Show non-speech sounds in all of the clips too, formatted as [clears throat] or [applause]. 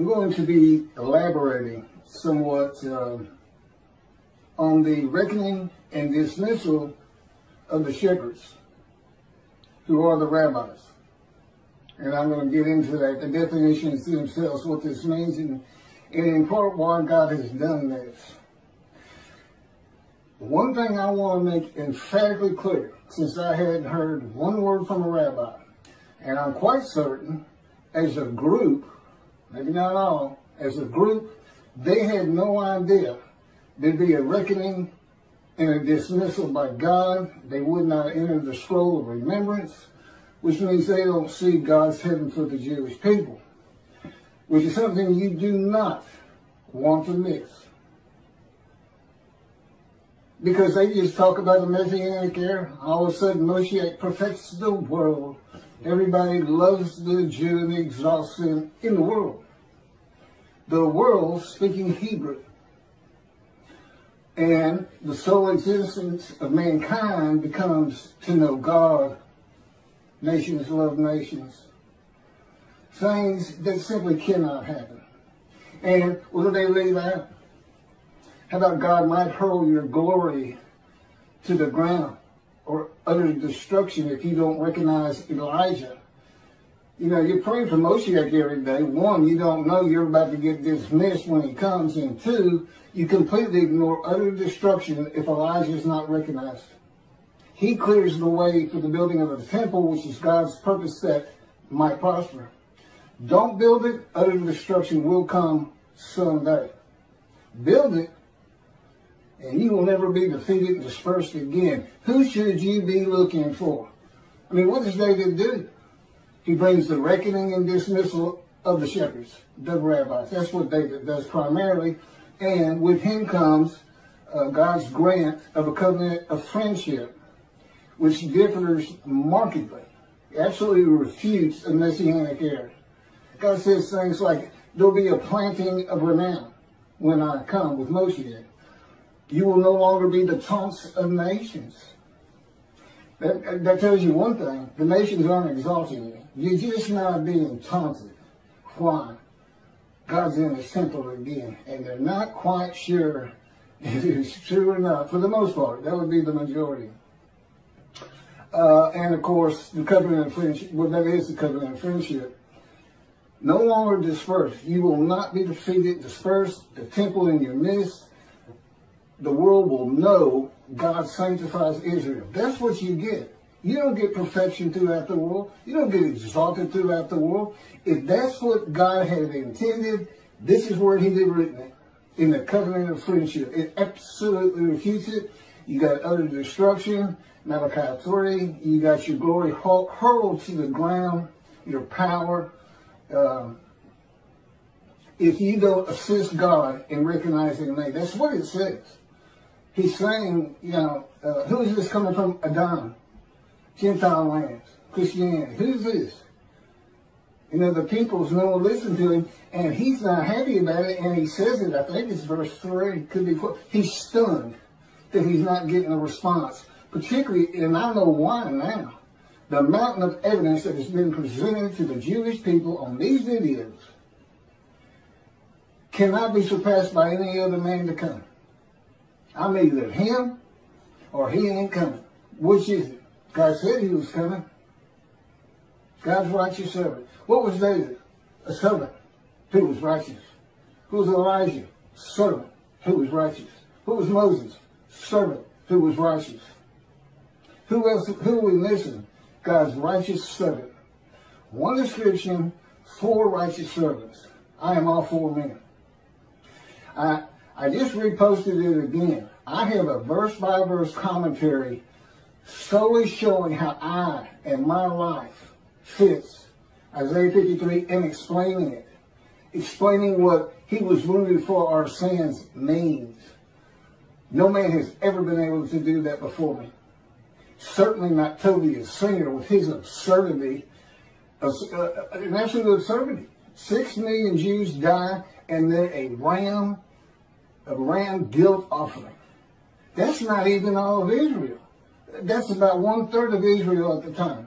I'm going to be elaborating somewhat uh, on the reckoning and dismissal of the shepherds, who are the rabbis. And I'm going to get into that, the definitions themselves, what this means, and, and in part why God has done this. One thing I want to make emphatically clear, since I hadn't heard one word from a rabbi, and I'm quite certain, as a group, maybe not all, as a group, they had no idea there'd be a reckoning and a dismissal by God. They would not enter the scroll of remembrance, which means they don't see God's heaven for the Jewish people, which is something you do not want to miss because they just talk about the Messianic era. All of a sudden, Moshiach perfects the world. Everybody loves the Jew and exalts him in the world. The world speaking Hebrew. And the sole existence of mankind becomes to know God. Nations love nations. Things that simply cannot happen. And what do they leave out? How about God might hurl your glory to the ground or utter destruction if you don't recognize Elijah? You know, you're praying for Moshiach every day. One, you don't know you're about to get dismissed when he comes. And two, you completely ignore utter destruction if Elijah is not recognized. He clears the way for the building of the temple, which is God's purpose that might prosper. Don't build it, utter destruction will come someday. Build it, and you will never be defeated and dispersed again. Who should you be looking for? I mean, what does David do? He brings the reckoning and dismissal of the shepherds, the rabbis. That's what David does primarily. And with him comes uh, God's grant of a covenant of friendship, which differs markedly, absolutely refutes a messianic era. God says things like, there'll be a planting of renown when I come with Moshe. You will no longer be the taunts of nations. That, that tells you one thing. The nations aren't exalting you. You're just not being taunted. Why? God's in the temple again. And they're not quite sure [laughs] if it is true or not. For the most part, that would be the majority. Uh, and of course, the covenant of friendship, well, that is the covenant of friendship. No longer dispersed. You will not be defeated, dispersed. The temple in your midst the world will know God sanctifies Israel. That's what you get. You don't get perfection throughout the world. You don't get exalted throughout the world. If that's what God had intended, this is where he did written it. In the covenant of friendship. It absolutely refutes it. You got utter destruction, Malachi 3. You got your glory hurled to the ground, your power. Um, if you don't assist God in recognizing me, that's what it says he's saying, you know, uh, who is this coming from? Adam, Gentile lands, Christianity. Who's this? You know, the people's no one listen to him, and he's not happy about it, and he says it, I think it's verse 3, could be, he's stunned that he's not getting a response. Particularly, and I don't know why now, the mountain of evidence that has been presented to the Jewish people on these videos cannot be surpassed by any other man to come. I'm either him or he ain't coming. Which is it? God said he was coming. God's righteous servant. What was David? A servant who was righteous. Who was Elijah? Servant who was righteous. Who was Moses? Servant who was righteous. Who else? Who are we missing? God's righteous servant. One description, four righteous servants. I am all four men. I, I just reposted it again. I have a verse by verse commentary solely showing how I and my life fits Isaiah 53 and explaining it. Explaining what he was wounded for our sins means. No man has ever been able to do that before me. Certainly not Tovia Singer with his absurdity, uh, an absolute absurdity. Six million Jews die and then a ram a ram guilt offering. That's not even all of Israel. That's about one third of Israel at the time.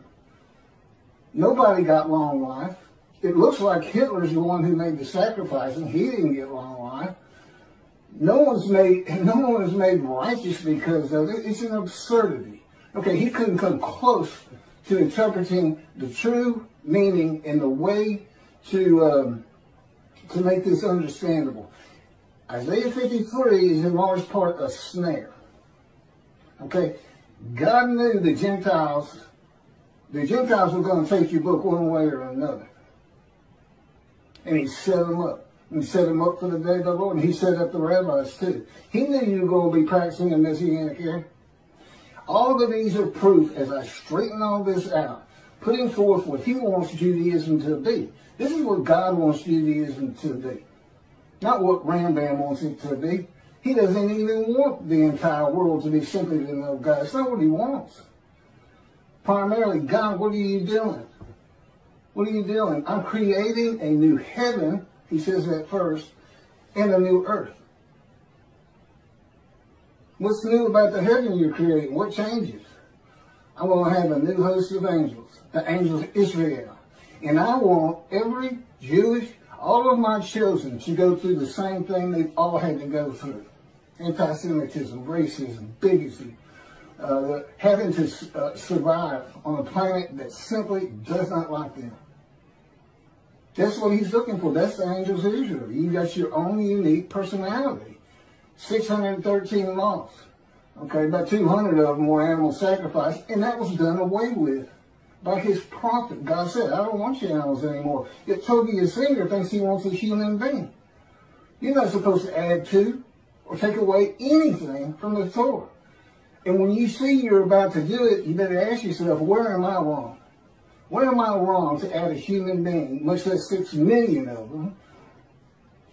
Nobody got long life. it looks like Hitler's the one who made the sacrifice, and he didn't get long life. No one's made [laughs] no one is made righteous because of it. It's an absurdity. Okay, he couldn't come close to interpreting the true meaning and the way to um, to make this understandable. Isaiah 53 is in large part a snare. Okay, God knew the Gentiles, the Gentiles were going to take your book one way or another. And he set them up. And set them up for the day of the Lord. And he set up the rabbis too. He knew you were going to be practicing a Messianic era. All of these are proof as I straighten all this out, putting forth what he wants Judaism to be. This is what God wants Judaism to be. Not what Rambam wants it to be. He doesn't even want the entire world to be simply to know God. It's not what he wants. Primarily, God, what are you doing? What are you doing? I'm creating a new heaven, he says that first, and a new earth. What's new about the heaven you're creating? What changes? I'm going to have a new host of angels, the angels of Israel. And I want every Jewish, all of my children to go through the same thing they've all had to go through. Anti-Semitism, racism, bigotry, uh, having to uh, survive on a planet that simply does not like them. That's what he's looking for. That's the angels of Israel. You got your own unique personality. 613 laws. Okay, about 200 of them were animal sacrifice, and that was done away with by his prophet. God said, I don't want your animals anymore. Yet Tovia Singer thinks he wants a human being. You're not supposed to add to or take away anything from the Torah. And when you see you're about to do it, you better ask yourself, where am I wrong? Where am I wrong to add a human being, much less six million of them?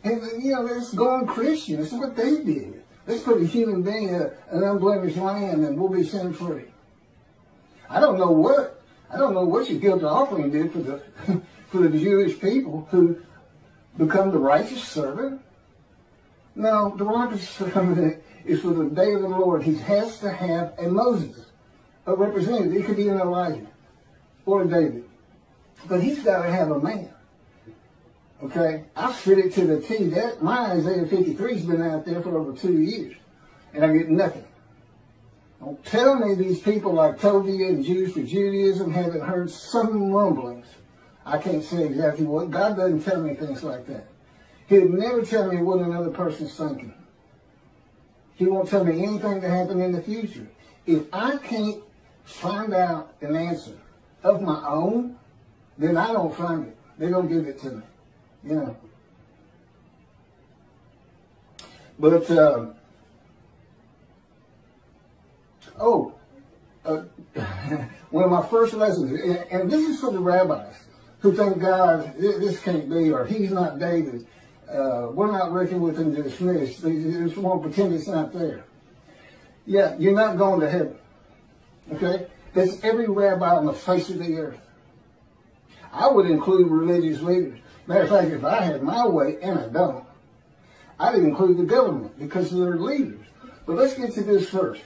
And, you know, go on Christian. That's what they did. Let's put a human being in an unblemished lamb and we'll be sin free. I don't know what, I don't know what your guilt offering did for the, [laughs] for the Jewish people who become the righteous servant. No, the servant is for the day of the Lord. He has to have a Moses, a representative. It could be an Elijah or a David. But he's got to have a man. Okay, I fit it to the T. That my Isaiah 53's been out there for over two years, and I get nothing. Don't tell me these people like Tovia and Jews for Judaism haven't heard some rumblings. I can't say exactly what. God doesn't tell me things like that. He'll never tell me what another person's thinking. He won't tell me anything to happen in the future. If I can't find out an answer of my own, then I don't find it. They don't give it to me. You know. But, uh, oh, uh, [laughs] one of my first lessons, and, and, this is for the rabbis who think God, this can't be, or he's not David. Uh, we're not working with him to dismiss. They just want to pretend it's not there. Yeah, you're not going to heaven. Okay? That's every rabbi on the face of the earth. I would include religious leaders. Matter of fact, if I had my way, and I don't, I'd include the government because they're leaders. But let's get to this first.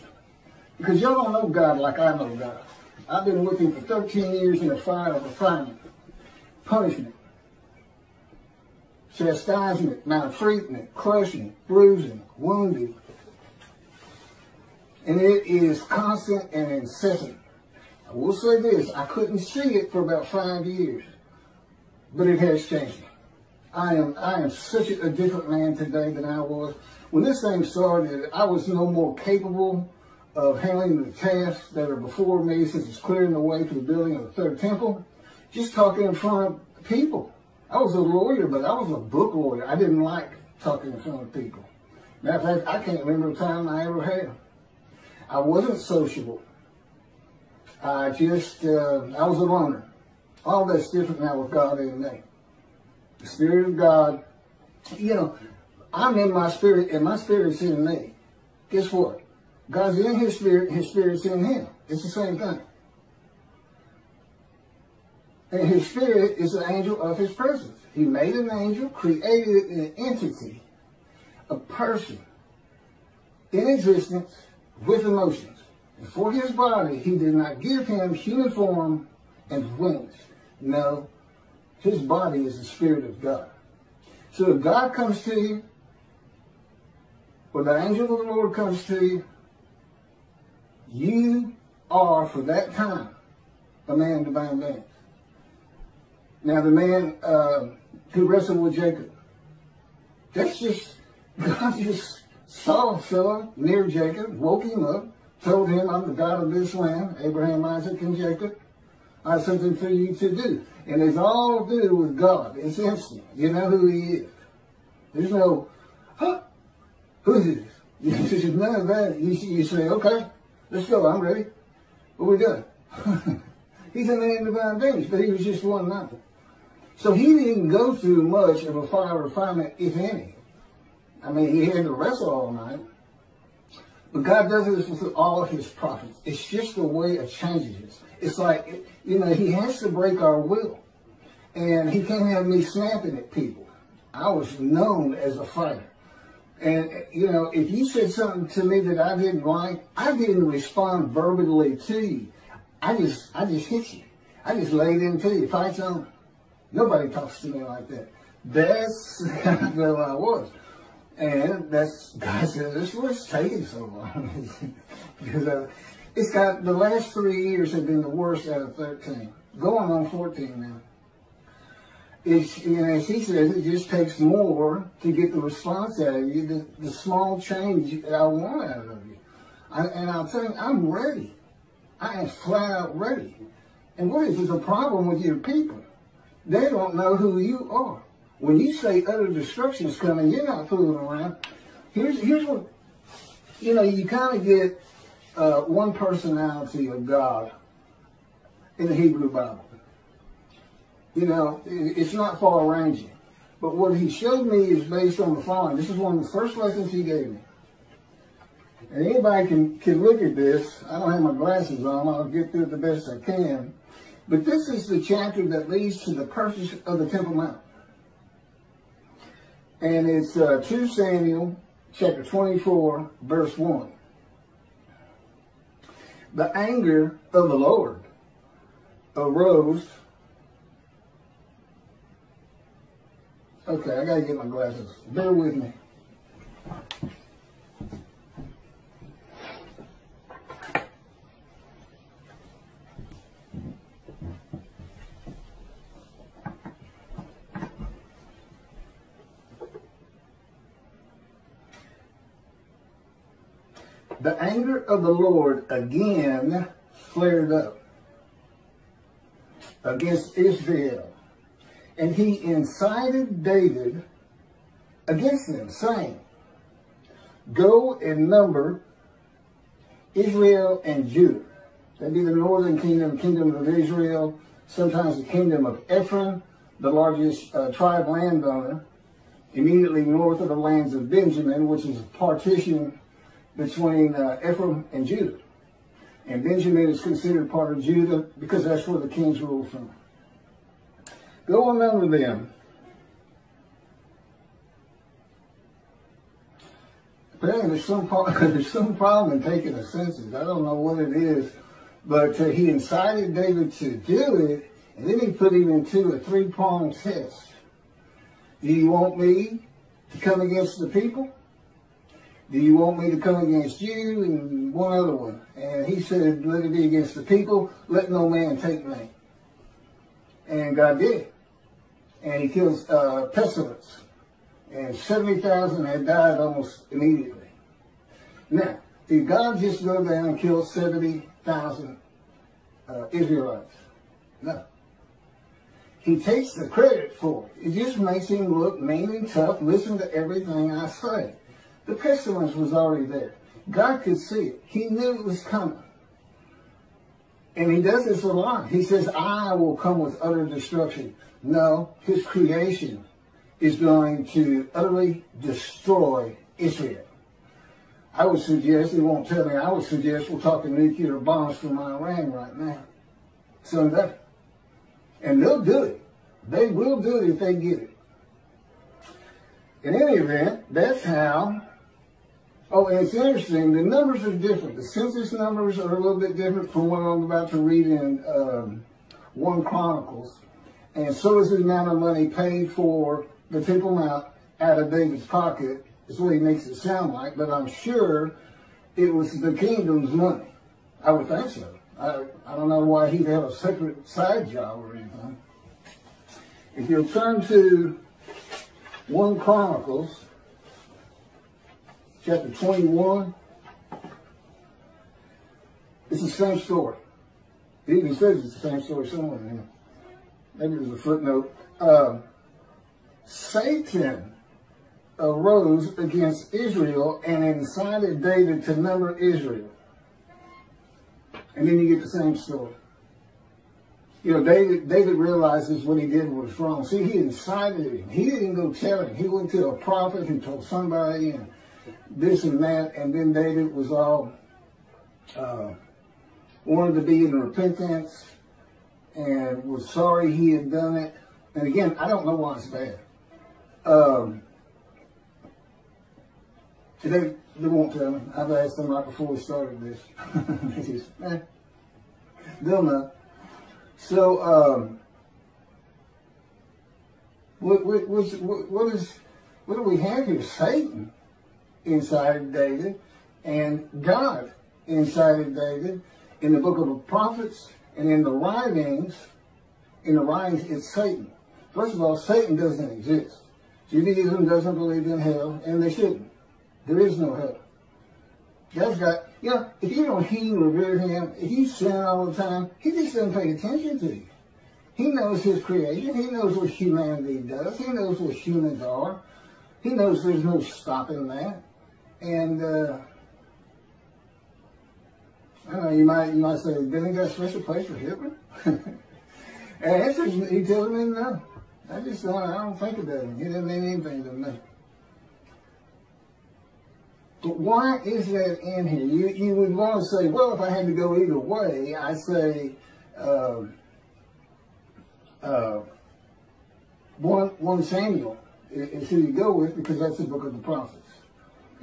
Because y'all don't know God like I know God. I've been with him for 13 years in the fire of refinement, punishment, chastisement, maltreatment, crushing, bruising, wounding. And it is constant and incessant. I will say this, I couldn't see it for about five years but it has changed me. I am I am such a different man today than I was. When this thing started, I was no more capable of handling the tasks that are before me since it's clearing the way for the building of the third temple. Just talking in front of people. I was a lawyer, but I was a book lawyer. I didn't like talking in front of people. Matter of fact, I can't remember a time I ever had. I wasn't sociable. I just, uh, I was a loner. All that's different now with God in me. The Spirit of God, you know, I'm in my spirit and my spirit's in me. Guess what? God's in his spirit, his spirit's in him. It's the same thing. And his spirit is an angel of his presence. He made an angel, created an entity, a person in existence with emotions. And for his body, he did not give him human form and wings. No, His body is the Spirit of God. So if God comes to you, or the angel of the Lord comes to you, you are, for that time, a man of divine being. Now, the man uh, who wrestled with Jacob, that's just, [laughs] God just saw fellow near Jacob, woke him up, told him, I'm the God of this land, Abraham, Isaac, and Jacob. I have something for you to do. And it's all to do with God. It's instant. You know who he is. There's no, huh? Who's this? [laughs] There's none of that. You, you say, okay, let's go. I'm ready. What we doing? [laughs] He's a man of divine things, but he was just one nothing. So he didn't go through much of a fire refinement, if any. I mean, he had to wrestle all night. But God does this with all of his prophets. It's just a way of changing it. It's like, you know, he has to break our will. And he can't have me snapping at people. I was known as a fighter. And, you know, if you said something to me that I didn't like, I didn't respond verbally to you. I just, I just hit you. I just laid into you. Fight's on. Nobody talks to me like that. That's [laughs] who I was. And that's, God said, this was taking so long. [laughs] because uh, it's got, the last three years have been the worst out of 13. Going on 14 now. It's, know, as he says, it just takes more to get the response out of you, the, the small change that I want out of you. I, and I'll tell you, I'm ready. I am flat out ready. And what is, there's a problem with your people? They don't know who you are. When you say utter destruction is coming, you're not fooling around. Here's here's what you know. You kind of get uh, one personality of God in the Hebrew Bible. You know, it's not far ranging. But what he showed me is based on the following. This is one of the first lessons he gave me. And anybody can, can look at this. I don't have my glasses on. I'll get through it the best I can. But this is the chapter that leads to the purchase of the Temple Mount. And it's uh, 2 Samuel chapter 24, verse 1. The anger of the Lord arose. Okay, I got to get my glasses. Bear with me. The anger of the Lord again flared up against Israel. And he incited David against them, saying, Go and number Israel and Judah. That'd be the northern kingdom, kingdom of Israel, sometimes the kingdom of Ephraim, the largest uh, tribe landowner, immediately north of the lands of Benjamin, which is a partition between uh, Ephraim and Judah. And Benjamin is considered part of Judah because that's where the kings ruled from. Go on over them. Apparently there's some, [laughs] there's some problem in taking the census. I don't know what it is, but uh, he incited David to do it, and then he put him into a three-pronged test. Do you want me to come against the people? Do you want me to come against you? And one other one. And he said, let it be against the people. Let no man take me. And God did. And he kills uh, pestilence. And 70,000 had died almost immediately. Now, did God just go down and kill 70,000 uh, Israelites? No. He takes the credit for it. It just makes him look mean and tough. Listen to everything I say. The pestilence was already there. God could see it. He knew it was coming. And he does this a lot. He says, I will come with utter destruction. No, his creation is going to utterly destroy Israel. I would suggest, he won't tell me, I would suggest we're talking nuclear bombs from Iran right now. Someday. And they'll do it. They will do it if they get it. In any event, that's how Oh, and it's interesting. The numbers are different. The census numbers are a little bit different from what I'm about to read in um, 1 Chronicles. And so is the amount of money paid for the Temple Mount out of David's pocket, is what he makes it sound like, but I'm sure it was the kingdom's money. I would think so. I, I don't know why he'd have a separate side job or anything. If you'll turn to 1 Chronicles, chapter 21, it's the same story. It even says it's the same story somewhere in here. Maybe there's a footnote. Uh, Satan arose against Israel and incited David to number Israel. And then you get the same story. You know, David David realizes what he did was wrong. See, he incited him. He didn't go tell him. He went to a prophet and told somebody and this and that. And then David was all uh, wanted to be in repentance and was sorry he had done it. And again, I don't know why it's bad. Um, they, they won't tell me. I've asked them right before we started this. [laughs] they just, eh, they'll know. So, um, what, what, what, what is, what do we have here? Satan inside of David and God inside of David in the book of the prophets and in the writings, in the writings, it's Satan. First of all, Satan doesn't exist. Judaism doesn't believe in hell, and they shouldn't. There is no hell. God's got, you know, if you don't heed or revere him, if you sin all the time, he just doesn't pay attention to you. He knows his creation. He knows what humanity does. He knows what humans are. He knows there's no stopping that. And, uh, I don't know, you might, you might say, didn't got a special place for Hitler? [laughs] and answer, he tells me no. I just don't, I don't think about him. He doesn't mean anything to me. But why is that in here? You, you would want to say, well, if I had to go either way, I say, uh, uh, one, one Samuel is who you go with because that's the book of the prophets.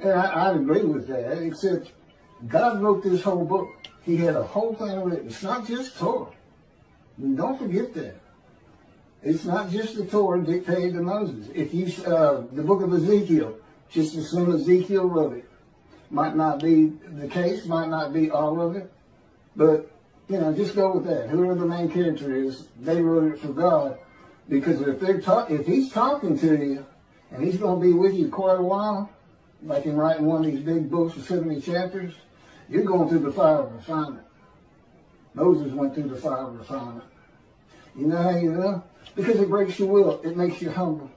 And I, I agree with that, except God wrote this whole book. He had a whole thing written. It's not just Torah. Don't forget that. It's not just the Torah dictated to Moses. If you, uh, the book of Ezekiel, just as soon as Ezekiel wrote it, might not be the case, might not be all of it, but you know, just go with that. Whoever the main character is, they wrote it for God, because if they're talk, if he's talking to you, and he's going to be with you quite a while, like in writing one of these big books of 70 chapters, you're going through the fire of refinement. Moses went through the fire of refinement. You know how you know? Because it breaks your will. It makes you humble.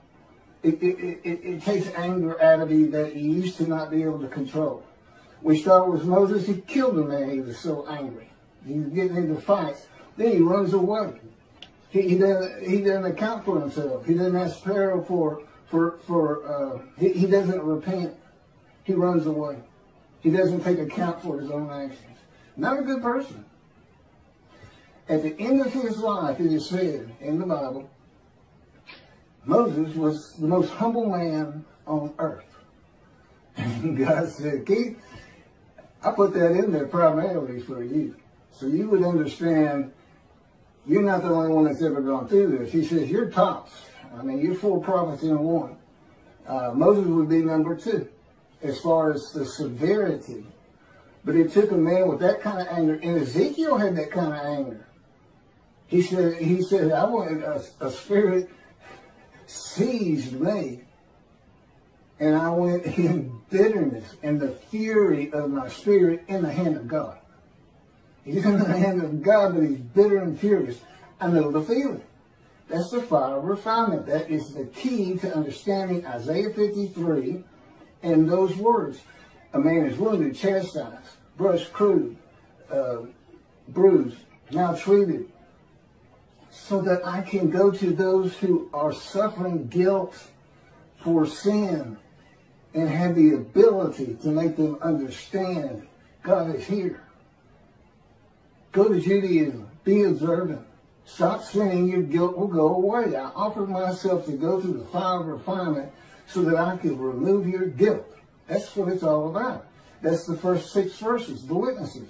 It, it, it, it, takes anger out of you that you used to not be able to control. We start with Moses. He killed a man. He was so angry. He was getting into fights. Then he runs away. He, he doesn't he doesn't account for himself. He doesn't ask Pharaoh for for for uh, he, he doesn't repent. He runs away. He doesn't take account for his own actions. Not a good person. At the end of his life, it is said in the Bible, Moses was the most humble man on earth. And God said, Keith, I put that in there primarily for you. So you would understand you're not the only one that's ever gone through this. He says, you're tops. I mean, you're four prophets in one. Uh, Moses would be number two as far as the severity. But it took a man with that kind of anger. And Ezekiel had that kind of anger. He said, he said, I wanted a, a spirit seized me. And I went [laughs] in bitterness and the fury of my spirit in the hand of God. He's in the hand of God, but he's bitter and furious. I know the feeling. That's the fire of refinement. That is the key to understanding Isaiah 53 and those words. A man is wounded, chastised, brushed, crude, uh, bruised, maltreated, so that I can go to those who are suffering guilt for sin and have the ability to make them understand God is here. Go to Judaism. Be observant. Stop sinning. Your guilt will go away. I offered myself to go through the fire of refinement so that I could remove your guilt. That's what it's all about. That's the first six verses, the witnesses.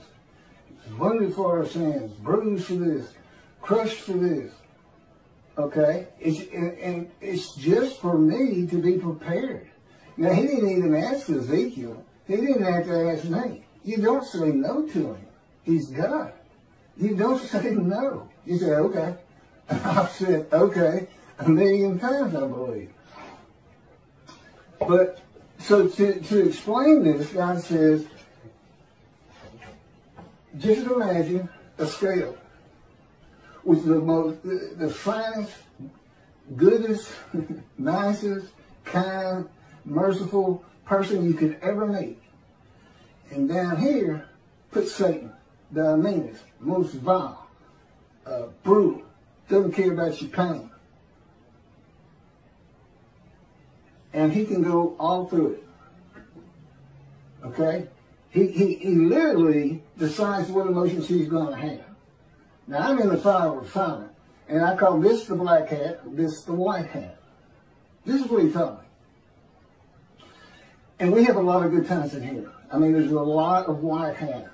Wounded for our sins, bruised for this, crushed for this. Okay? It's, and, and it's just for me to be prepared. Now, he didn't even ask Ezekiel. He didn't have to ask me. You don't say no to him. He's God. You don't [laughs] say no. You say, okay. [laughs] I've said, okay, a million times, I believe. But, so to, to explain this, God says, just imagine a scale with the most, the, the finest, goodest, [laughs] nicest, kind, merciful person you could ever meet. And down here, put Satan, the meanest, most vile, uh, brutal, doesn't care about your pain. And he can go all through it. Okay? He, he, he literally decides what emotions he's going to have. Now, I'm in the fire refinement, and I call this the black hat, this the white hat. This is what he told me. And we have a lot of good times in here. I mean, there's a lot of white hat.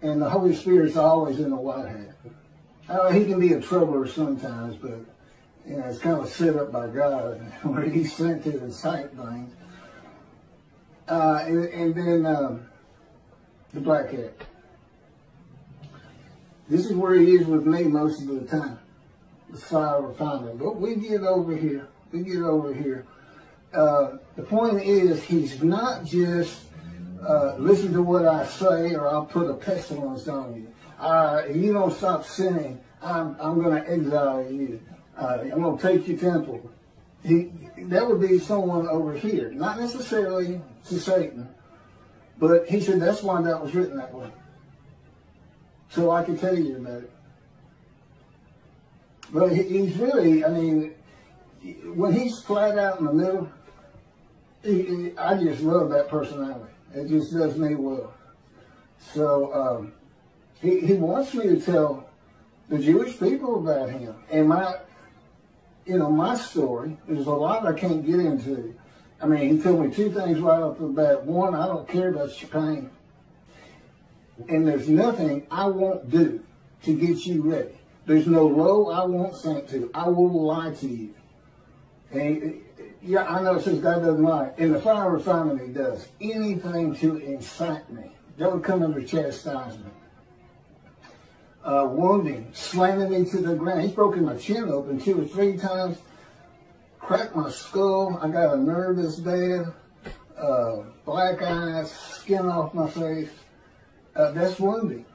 And the Holy Spirit's always in the white hat. Uh, he can be a troubler sometimes, but you know, it's kind of set up by God [laughs] where He sent to incite things. Uh, and, and, then um, the black hat. This is where he is with me most of the time. The fire refinement. But we get over here. We get over here. Uh, the point is, he's not just uh, listen to what I say or I'll put a pestilence on you. Uh, if you don't stop sinning, I'm, I'm going to exile you. Uh, I'm going to take your temple. He, that would be someone over here, not necessarily to Satan, but he said that's why that was written that way. So I can tell you about it. But he's really, I mean, when he's flat out in the middle, he, he, I just love that personality. It just does me well. So um, he, he wants me to tell the Jewish people about him. And my, you know, my story, there's a lot I can't get into. I mean, he told me two things right off the bat. One, I don't care about your pain. And there's nothing I won't do to get you ready. There's no low I won't sink to. I will lie to you. And yeah, I know since God doesn't lie. In the fire refinement, he does anything to incite me. Would come under chastisement. Uh, wounding, slamming me to the ground. He's broken my chin open two or three times, cracked my skull. I got a nervous bad, uh, black eyes, skin off my face. Uh, that's wounding.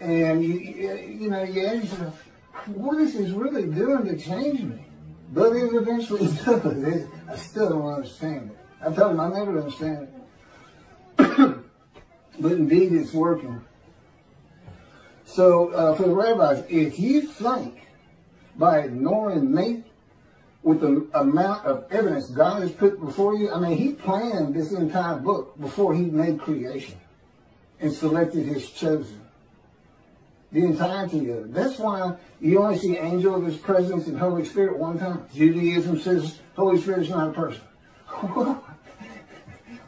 And, you, you know, you ask yourself, what is this really doing to change me? But it eventually [laughs] does. I still don't understand it. I told him I never understand it. [clears throat] but indeed it's working. So uh, for the rabbis, if you think by ignoring me with the amount of evidence God has put before you, I mean, he planned this entire book before he made creation and selected his chosen the entirety of it. That's why you only see angel of his presence and Holy Spirit one time. Judaism says Holy Spirit is not a person. [laughs]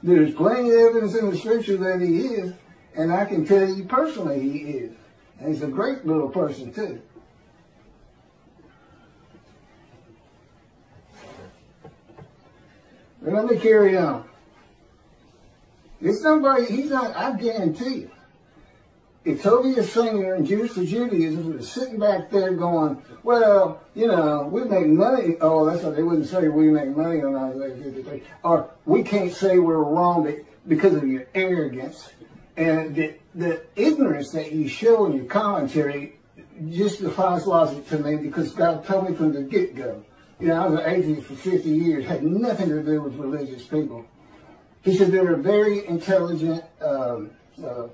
There's plenty of evidence in the scripture that he is, and I can tell you personally he is. And he's a great little person too. But let me carry on. It's somebody, he's not, I guarantee you, if Tovia Singer and Jews for Judaism was sitting back there going, well, you know, we make money. Oh, that's what they wouldn't say. We make money on Isaiah 53. Or we can't say we're wrong because of your arrogance and the, the ignorance that you show in your commentary just defies logic to me because God told me from the get-go. You know, I was an atheist for 50 years, had nothing to do with religious people. He said they're very intelligent, um, uh,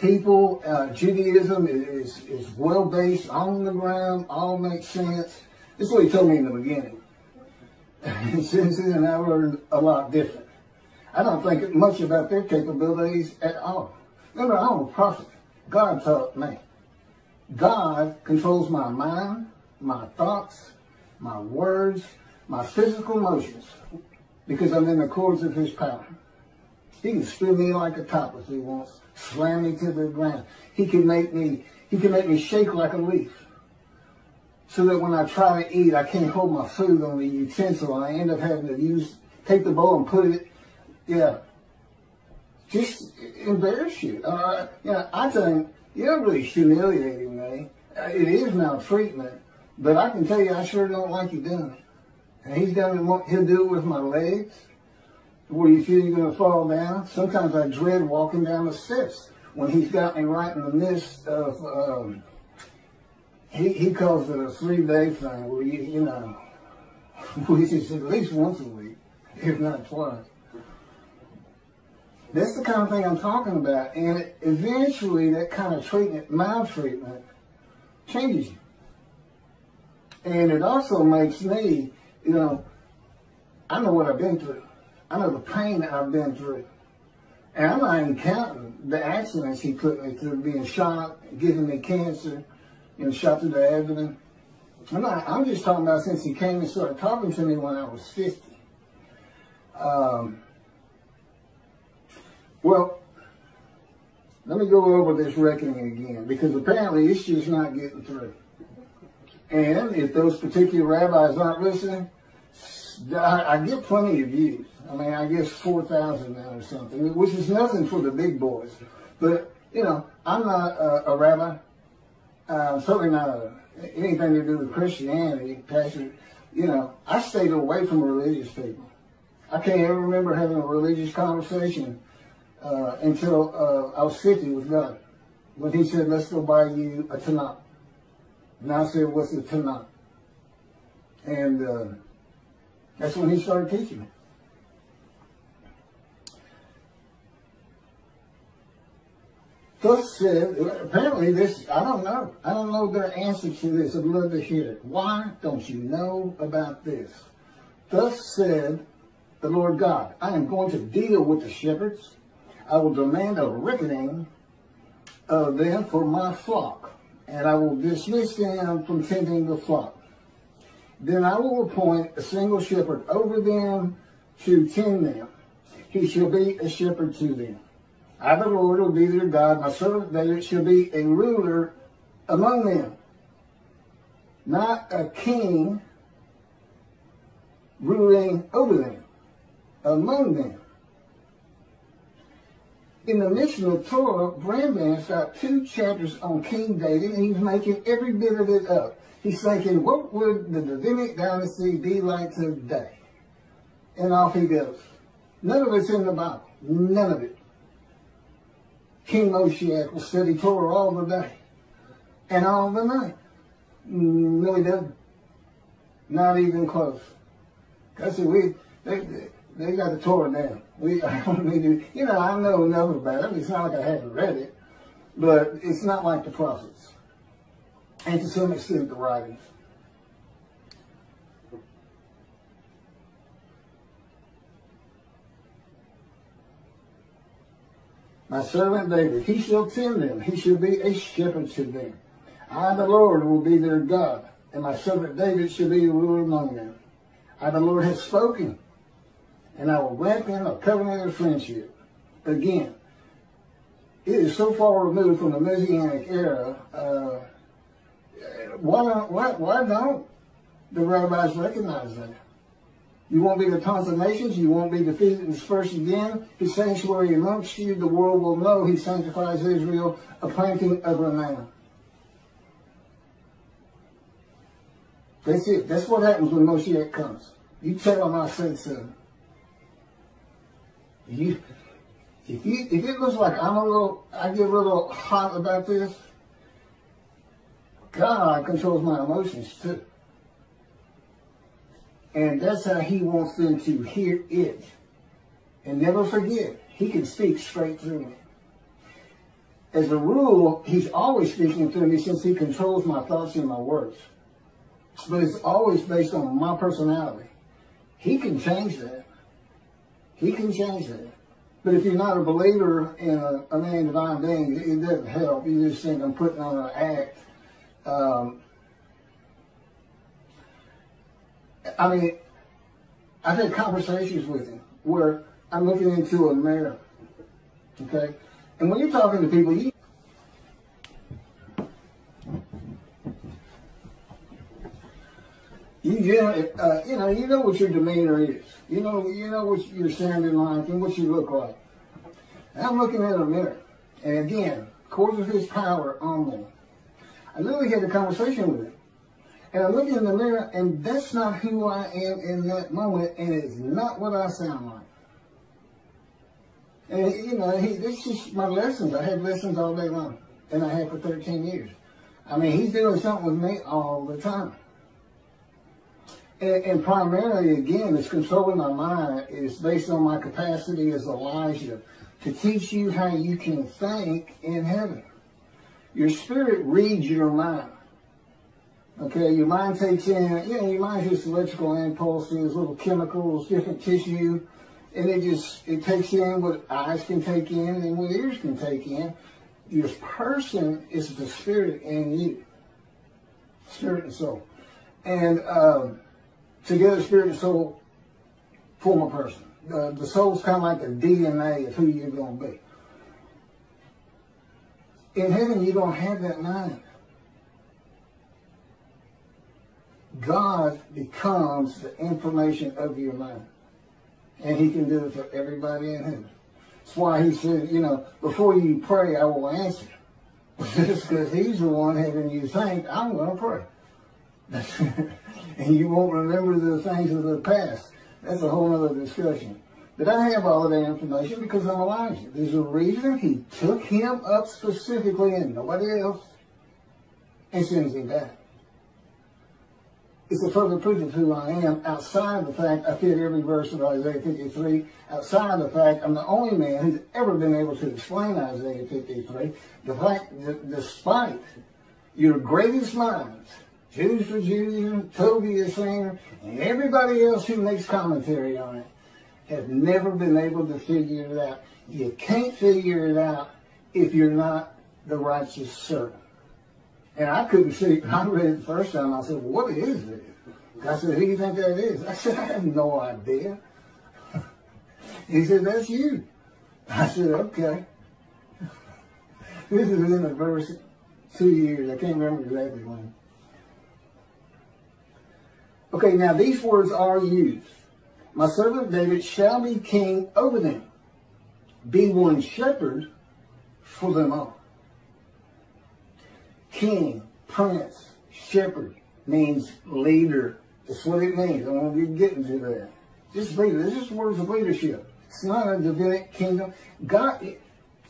people, uh, Judaism is, is well based, on the ground, all makes sense. This is what he told me in the beginning. [laughs] Since then, I learned a lot different. I don't think much about their capabilities at all. Remember, I'm a prophet. God taught me. God controls my mind, my thoughts, my words, my physical motions, because I'm in the cords of his power. He can spin me like a top if he wants, slam me to the ground. He can make me, he can make me shake like a leaf. so that when I try to eat, I can't hold my food on the utensil. I end up having to use, take the bowl and put it, yeah, just embarrass you. Uh, I think you're really humiliating me. Uh, it is maltreatment, but I can tell you, I sure don't like you doing it. And he's done it, he'll do it with my legs, where you feel you're going to fall down. Sometimes I dread walking down the steps when he's got me right in the midst of, um, he, he calls it a three day thing where you, you know, [laughs] which is at least once a week, if not twice. That's the kind of thing I'm talking about. And eventually that kind of treatment, maltreatment, changes you. And it also makes me, you know, I know what I've been through. I know the pain that I've been through. And I'm not even counting the accidents he put me through, being shot, giving me cancer, you know, shot through the abdomen. I'm not, I'm just talking about since he came and started talking to me when I was 50. Um, well, let me go over this reckoning again, because apparently it's just not getting through. And if those particular rabbis aren't listening, I, get plenty of views. I mean, I guess 4,000 now or something, which is nothing for the big boys. But, you know, I'm not a, a rabbi. Uh, certainly not a, anything to do with Christianity, Pastor. You know, I stayed away from religious people. I can't ever remember having a religious conversation uh, until uh, I was 50 with God. When he said, let's go buy you a Tanakh. And I said, what's a Tanakh? And uh, that's when he started teaching me. Thus said, apparently this, I don't know. I don't know their answer to this. I'd love to hear it. Why don't you know about this? Thus said the Lord God, I am going to deal with the shepherds I will demand a reckoning of them for my flock, and I will dismiss them from tending the flock. Then I will appoint a single shepherd over them to tend them. He shall be a shepherd to them. I, the Lord, will be their God. My servant David shall be a ruler among them. Not a king ruling over them, among them in the Mishneh Torah, Rambam's got two chapters on King David, and he's making every bit of it up. He's thinking, what would the Davidic dynasty be like today? And off he goes. None of it's in the Bible. None of it. King Moshiach will study Torah all the day and all the night. Mm, no, he doesn't. Not even close. Because we, they, they got the Torah down. We, [laughs] I to, you know, I know enough about it. It's not like I haven't read it, but it's not like the prophets. And to some extent, the writings. My servant David, he shall tend them. He shall be a shepherd to them. I, the Lord, will be their God, and my servant David shall be ruler among them. I, the Lord, have spoken and I will grant them a covenant of friendship. Again, it is so far removed from the Messianic era. Uh, why, why, why don't the rabbis recognize that? You won't be the taunt of nations. You won't be defeated and dispersed again. His sanctuary amongst you, the world will know he sanctifies Israel, a planting of renown. That's it. That's what happens when Moshiach comes. You tell him I said so you, if you, if it looks like I'm a little, I get a little hot about this, God controls my emotions too. And that's how he wants them to hear it. And never forget, he can speak straight through me. As a rule, he's always speaking through me since he controls my thoughts and my words. But it's always based on my personality. He can change that. He can change that. But if you're not a believer in a, a man divine being, it doesn't help. You just think I'm putting on an act. Um, I mean, I've had conversations with him where I'm looking into a mirror. Okay? And when you're talking to people, you You generally, uh, you know, you know what your demeanor is. You know, you know what you're sounding like and what you look like. I'm looking at a mirror, and again, according of His power on me, I literally had a conversation with Him. And I look in the mirror, and that's not who I am in that moment, and it's not what I sound like. And, you know, he, this is my lessons. I had lessons all day long, and I had for 13 years. I mean, he's doing something with me all the time. And, and primarily, again, it's controlling my mind is based on my capacity as Elijah to teach you how you can think in heaven. Your spirit reads your mind. Okay, your mind takes in, know, your mind just electrical impulses, little chemicals, different tissue, and it just, it takes in what eyes can take in and what ears can take in. Your person is the spirit in you. Spirit and soul. And um, together, spirit and soul form a person. The, the soul's kind of like the DNA of who you're going to be. In heaven, you don't have that mind. God becomes the information of your mind. And he can do it for everybody in heaven. That's why he said, you know, before you pray, I will answer. Just [laughs] because he's the one having you think, I'm going to pray. [laughs] and you won't remember the things of the past. That's a whole other discussion. But I have all of that information because I'm Elijah. There's a reason he took him up specifically and nobody else and sends him back. It's a further proof of who I am outside of the fact I fit every verse of Isaiah 53, outside of the fact I'm the only man who's ever been able to explain Isaiah 53. The fact that despite your greatest minds, Jews for Jews, Toby the singer, and everybody else who makes commentary on it, have never been able to figure it out. You can't figure it out if you're not the righteous servant. And I couldn't see, [laughs] I read it the first time, I said, what is it? I said, who do you think that is? I said, I have no idea. [laughs] he said, that's you. I said, okay. [laughs] This is in the verse two years. I can't remember exactly when. Okay, now these words are used. My servant David shall be king over them. Be one shepherd for them all king, prince, shepherd means leader. That's what it means. I want to be getting to that. This leader, this is words of leadership. It's not a Davidic kingdom. God,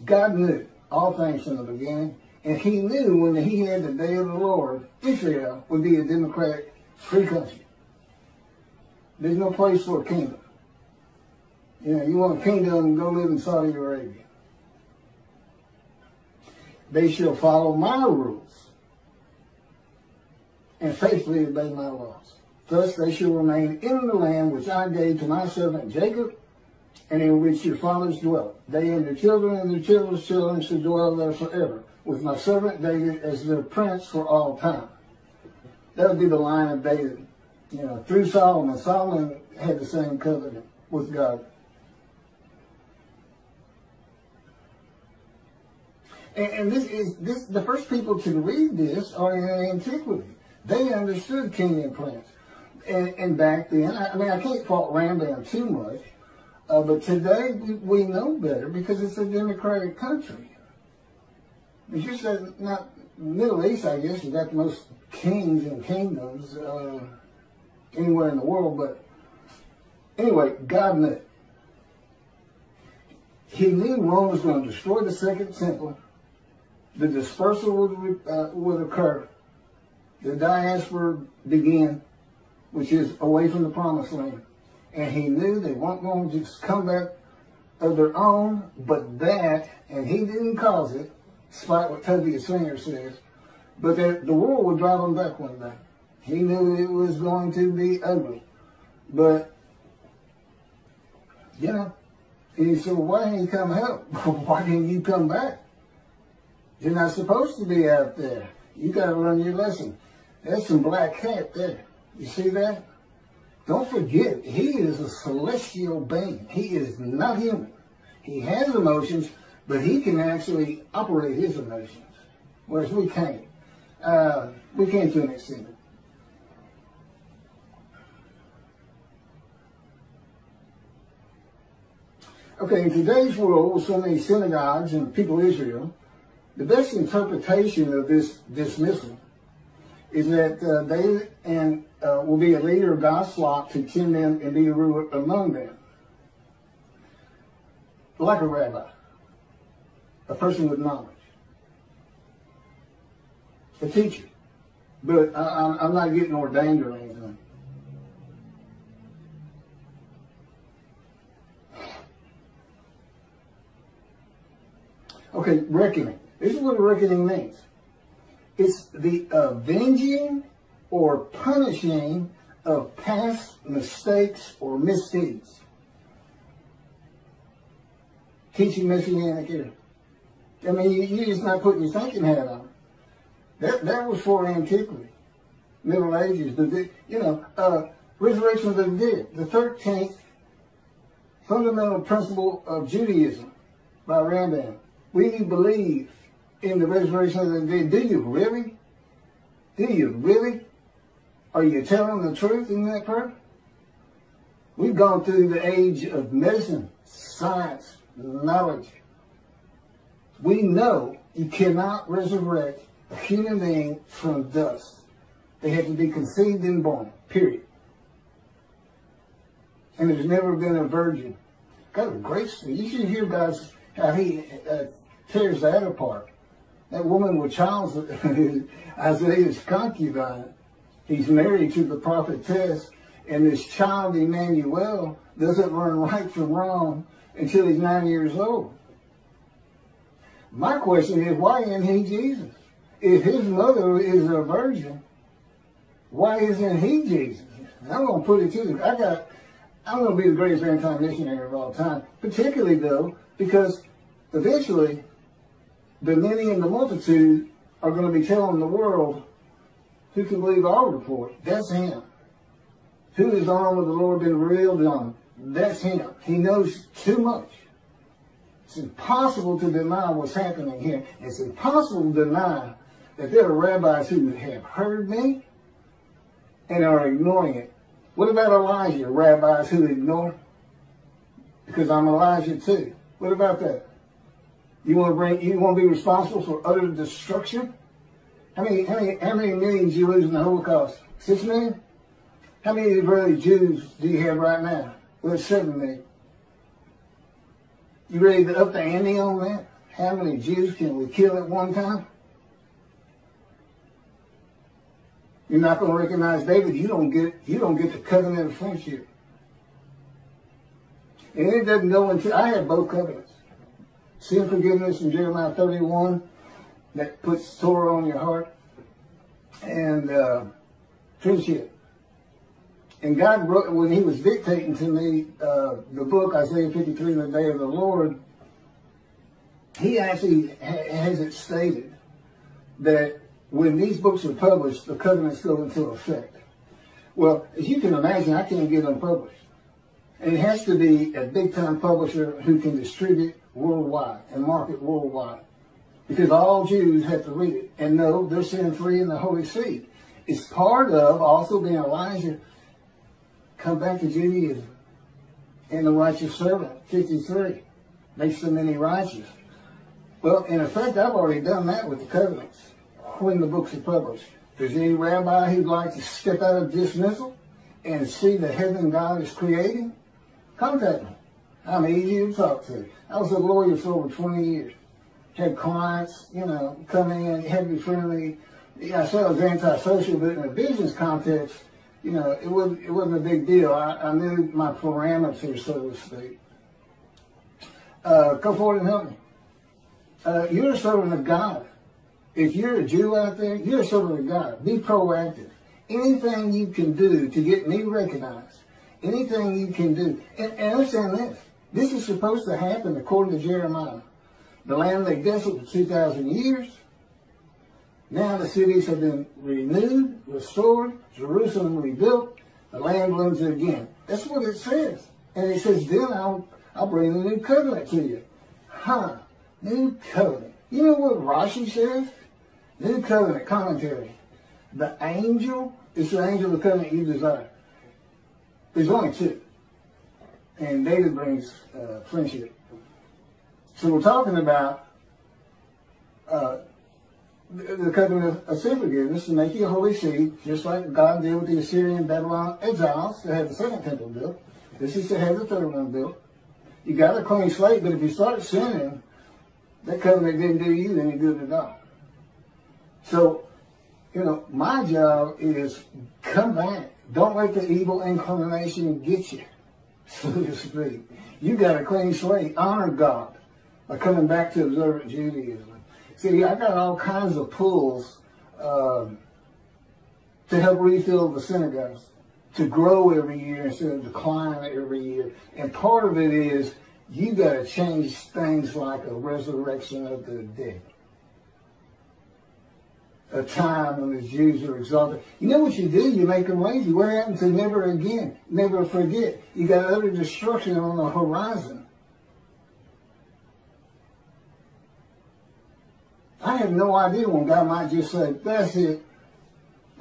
God knew all things from the beginning, and He knew when He had the day of the Lord, Israel would be a democratic, free country. There's no place for a kingdom. You know, you want a kingdom, go live in Saudi Arabia. They shall follow my rules and faithfully obey my laws. Thus they shall remain in the land which I gave to my servant Jacob, and in which your fathers dwelt. They and their children and their children's children shall dwell there forever, with my servant David as their prince for all time. That would be the line of David. You know, through Solomon. Solomon had the same covenant with God. And, and this is this the first people to read this are in antiquity. They understood king and prince. And, and back then, I, I, mean, I can't fault Rambam too much, uh, but today we, know better because it's a democratic country. It's just that not Middle East, I guess, you got the most kings and kingdoms uh, anywhere in the world. But anyway, God knew. He knew Rome was going to destroy the second temple. The dispersal would, uh, would occur the diaspora began, which is away from the promised land. And he knew they weren't going to just come back of their own, but that, and he didn't cause it, despite what Tovia Singer says, but that the world would drive them back one day. He knew it was going to be ugly. But, you know, he said, why didn't you come help? [laughs] why didn't you come back? You're not supposed to be out there. You got to learn your lesson. There's some black cat there. You see that? Don't forget, he is a celestial being. He is not human. He has emotions, but he can actually operate his emotions, whereas we can't. Uh, we can't to an extent. Okay, in today's world, so many synagogues and people Israel, the best interpretation of this dismissal is that uh, they and uh, will be a leader of God's flock to tend them and be a ruler among them, like a rabbi, a person with knowledge, a teacher. But I, I'm not getting ordained or anything. Okay, reckoning. This is what reckoning means. It's the avenging or punishing of past mistakes or misdeeds. Teaching Messianic era. I mean, you, you just not putting your thinking hat on. That that was for antiquity, Middle Ages. The you know uh, resurrection of the dead, the thirteenth fundamental principle of Judaism by Rambam. We believe in the resurrection of the dead. Do you really? Do you really? Are you telling the truth in that prayer? We've gone through the age of medicine, science, knowledge. We know you cannot resurrect a human being from dust. They had to be conceived and born, period. And there's never been a virgin. God, great. You should hear God's, how he uh, tears that apart. That woman with child, [laughs] Isaiah's concubine, he's married to the prophetess, and this child, Emmanuel, doesn't learn right from wrong until he's nine years old. My question is, why isn't he Jesus? If his mother is a virgin, why isn't he Jesus? I'm going to put it to you. I got, I'm going to be the greatest anti-missionary of all time, particularly though, because eventually the many and the multitude are going to be telling the world who can believe our report. That's him. Who is on with the Lord been revealed on? That's him. He knows too much. It's impossible to deny what's happening here. It's impossible to deny that there are rabbis who have heard me and are ignoring it. What about Elijah? Rabbis who ignore? Because I'm Elijah too. What about that? You want to bring? You want to be responsible for utter destruction? How many? How many? How many millions you lose in the Holocaust? Six million. How many Israeli Jews do you have right now? Well, seven million. You ready to up the ante on that? How many Jews can we kill at one time? You're not going to recognize David. You don't get you don't get the covenant of friendship. And it doesn't go into I have both covenants sin forgiveness in Jeremiah 31 that puts Torah on your heart and uh, friendship. And God wrote, when he was dictating to me uh, the book, Isaiah 53, the day of the Lord, he actually ha- has it stated that when these books are published, the covenants go into effect. Well, as you can imagine, I can't get them published. And it has to be a big time publisher who can distribute worldwide and market worldwide. Because all Jews have to read it and know they're sin free in the holy seed. It's part of also being Elijah come back to Judaism and the righteous servant, 53. Makes so many righteous. Well, in effect, I've already done that with the covenants when the books are published. There's any rabbi who'd like to step out of dismissal and see the heaven God is creating, contact me. I'm easy to talk to. I was a lawyer for over 20 years. Had clients, you know, come in, had to be friendly. Yeah, I said I was antisocial, but in a business context, you know, it wasn't, it wasn't a big deal. I, I knew my parameters, so to speak. Uh, come forward and help me. Uh, you're a servant of God. If you're a Jew out there, you're a servant of God. Be proactive. Anything you can do to get me recognized, anything you can do, and, and understand this, this is supposed to happen according to Jeremiah. The land lay desolate for 2,000 years. Now the cities have been renewed, restored, Jerusalem rebuilt, the land blooms again. That's what it says. And it says, then I'll, I'll bring a new covenant to you. Huh, new covenant. You know what Rashi says? New covenant commentary. The angel is the angel of the covenant you desire. There's only two. And David brings uh, friendship. So we're talking about uh, the covenant of sin forgiveness to make you a holy seed, just like God did with the Assyrian Babylon exiles to have the second temple built. This is to have the third one built. You got a clean slate, but if you start sinning, that covenant didn't do you any good at all. So, you know, my job is come back. Don't let the evil inclination get you, [laughs] so to speak. You got a clean slate. Honor God by coming back to observant Judaism. See, I got all kinds of pulls um, to help refill the synagogues, to grow every year instead of decline every year. And part of it is you got to change things like a resurrection of the dead. A time when the Jews are exalted. You know what you do? You make them lazy. What happens to never again? Never forget. You got utter destruction on the horizon. I have no idea when God might just say, that's it.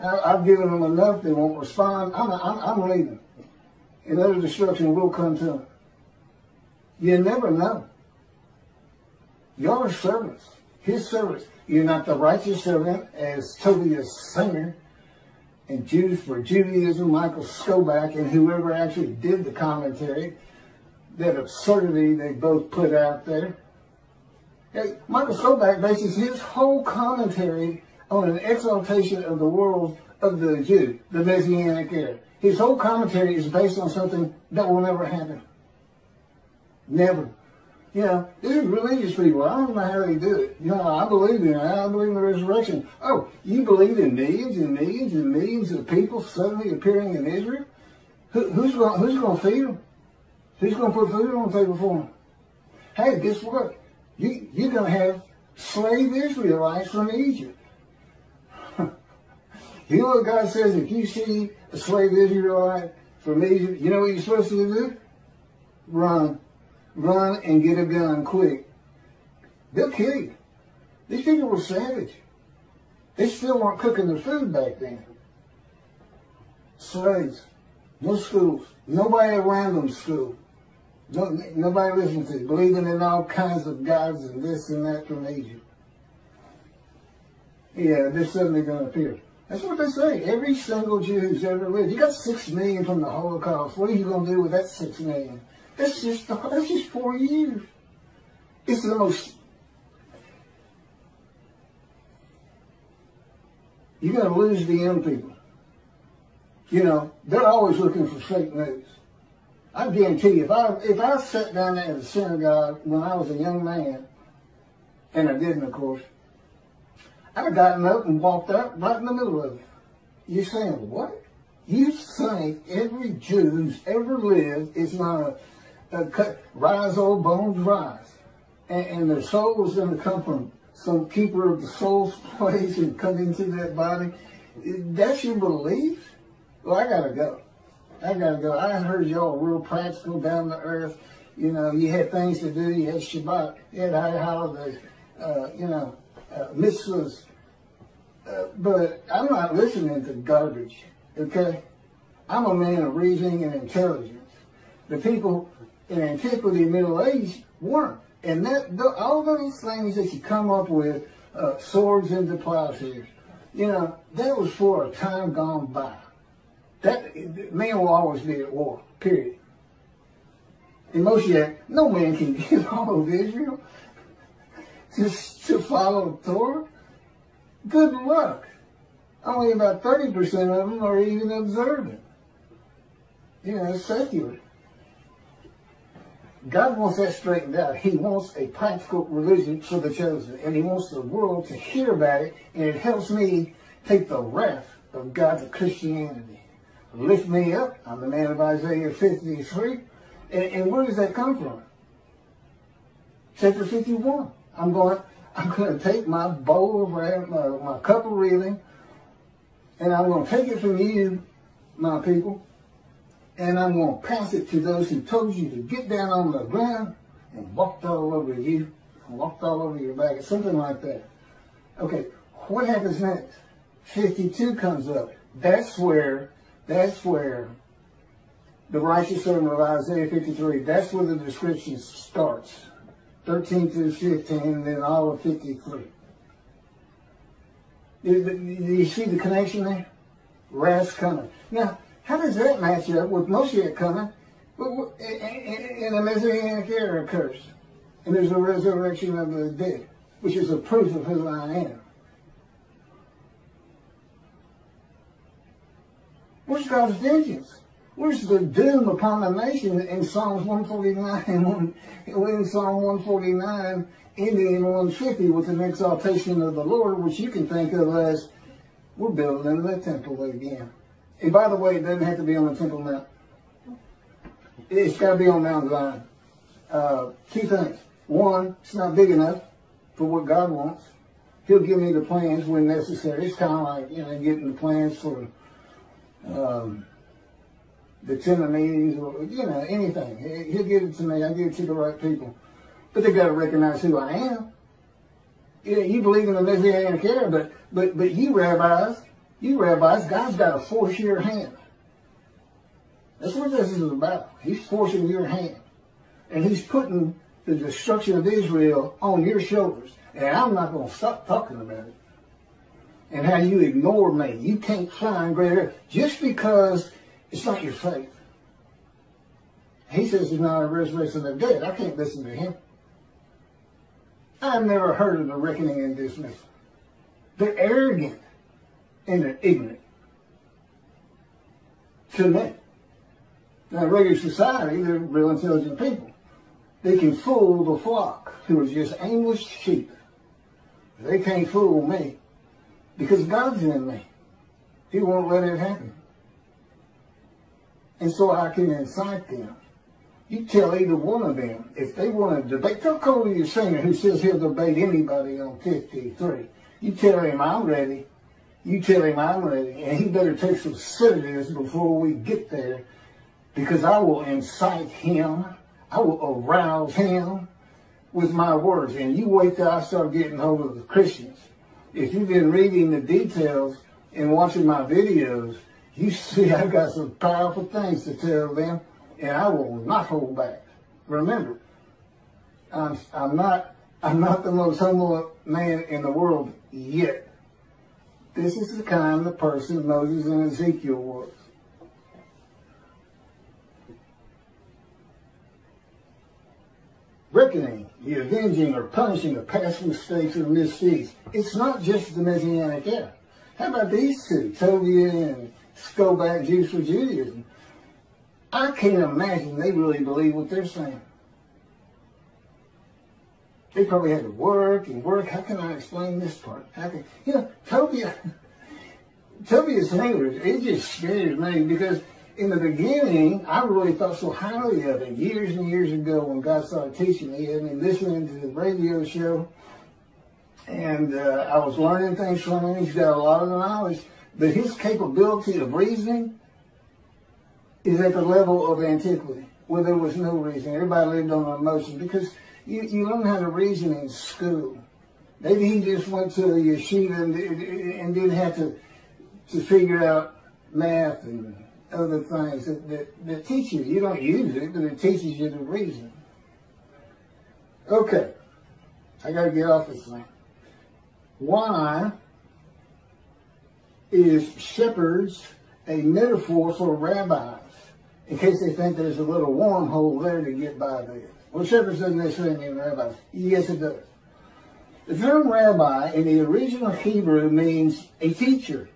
I, have given them enough. They won't respond. I'm, I'm, I'm leaving. And utter destruction will come to them. You never know. You're servants, his servants. You're not the righteous servant, as Tovia Singer and Jews for Judaism, Michael Skobac, and whoever actually did the commentary, that absurdity they both put out there. Hey, Michael Skobac bases his whole commentary on an exaltation of the world of the Jew, the Messianic era. His whole commentary is based on something that will never happen. Never. You know, these religious people. I don't know how they do it. You know, I believe in it. I believe in the resurrection. Oh, you believe in millions and millions and millions of people suddenly appearing in Israel? Who, who's going who's going to feed them? Who's going to put food on the table for them? Hey, guess what? You, you're going to have slave Israelites from Egypt. [laughs] you know what God says? If you see a slave Israelite from Egypt, you know what you're supposed to do? Run run and get a gun quick. They'll kill you. These people were savage. They still weren't cooking their food back then. Slaves. No schools. Nobody around them school. No, nobody listened to. Believing in all kinds of gods and this and that from Egypt. Yeah, they're suddenly going to appear. That's what they say. Every single Jew who's ever lived. You got six million from the Holocaust. What are you going to do with that six million? That's just that's just four years. It's the most. You're going to lose the young people. You know, they're always looking for fake news. I guarantee you, if I if I sat down there in the synagogue when I was a young man, and I didn't, of course, I'd have gotten up and walked out right in the middle of it. You're saying what? You think every Jew who's ever lived is not a uh, cut, rise, old bones, rise. And, and their soul is going to come from some keeper of the soul's [laughs] place and come into that body. That's your belief? Well, I got to go. I got to go. I heard y'all real practical down to earth. You know, you had things to do. You had Shabbat. You had high holidays. Uh, you know, uh, mitzvahs. Uh, but I'm not listening to garbage, okay? I'm a man of reasoning and intelligence. The people in antiquity, Middle Age weren't. And that the, all those things that you come up with, uh, swords into plowshares, you know, that was for a time gone by. That man will always be at war. Period. In Moshe, no man can [laughs] get all of Israel just to follow Torah. Good luck. Only about 30% of them are even observant. You know, it's secular. God wants that straightened out. He wants a practical religion for the chosen, and He wants the world to hear about it, and it helps me take the wrath of God to Christianity. Lift me up. I'm the man of Isaiah 53. And, and where does that come from? Chapter 51. I'm going, I'm going to take my bowl of wrath, my, my cup of reeling, and I'm going to take it from you, my people, and I'm going to pass it to those who told you to get down on the ground and walked all over you, walked all over your back, something like that. Okay, what happens next? 52 comes up. That's where, that's where the righteous servant of Isaiah 53. That's where the description starts. 13 through 15, and then all of 53. Do you see the connection there? Wrath's coming. Now, how does that match up with Moshiach coming? in the Messianic era occurs. And there's a resurrection of the dead, which is a proof of who I am. Where's God's vengeance? Where's the doom upon the nation in Psalms 149, in Psalm 149, ending in 150 with an exaltation of the Lord, which you can think of as we're building the temple again. And by the way, it doesn't have to be on the Temple Mount. It's got to be on Mount Zion. Uh, two things. One, it's not big enough for what God wants. He'll give me the plans when necessary. It's kind of like, you know, getting the plans for um, the tenant meetings or, you know, anything. He'll give it to me. I give it to the right people. But they got to recognize who I am. You, know, you believe in the Messianic era, but, but, but you rabbis, you rabbis, God's got to force your hand. That's what this is about. He's forcing your hand. And he's putting the destruction of Israel on your shoulders. And I'm not going to stop talking about it. And how you ignore me. You can't find greater just because it's not your faith. He says he's not a resurrection of the dead. I can't listen to him. I've never heard of the reckoning and dismissal. They're arrogant and they're ignorant. To me. Now, regular society, they're real intelligent people. They can fool the flock who are just aimless sheep. They can't fool me because God's in me. He won't let it happen. And so I can incite them. You tell either one of them, if they want to debate, tell Cody Singer who says he'll debate anybody on 53. You tell him I'm ready. You tell him I'm ready. And he better take some sedatives before we get there because I will incite him. I will arouse him with my words. And you wait till I start getting hold of the Christians. If you've been reading the details and watching my videos, you see [laughs] I've got some powerful things to tell them, and I will not hold back. Remember, I'm, I'm not I'm not the most humble man in the world yet. This is the kind of person Moses and Ezekiel was. reckoning, the avenging or punishing of past mistakes or misdeeds. It's not just the Messianic era. How about these two, Tovia and Skobac Jews for Judaism? I can't imagine they really believe what they're saying. They probably had to work and work. How can I explain this part? How can, you know, Tovia, Tovia's language, it just scares me because in the beginning, I really thought so highly of him years and years ago when God started teaching me and mean, listening to the radio show. And uh, I was learning things from him. He's got a lot of knowledge. But his capability of reasoning is at the level of antiquity, where there was no reason. Everybody lived on emotion because you, you learn how to reason in school. Maybe he just went to a yeshiva and, and didn't have to, to figure out math and other things that, that, that teach you. You don't use it, but it teaches you the reason. Okay. I got to get off this thing. Why is shepherds a metaphor for rabbis? In case they think there's a little wormhole there to get by this. Well, shepherds doesn't necessarily mean rabbis. Yes, it does. The term rabbi in the original Hebrew means a teacher.